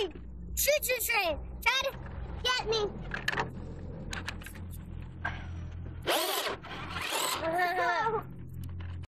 train! Choo-choo train! Try to get me!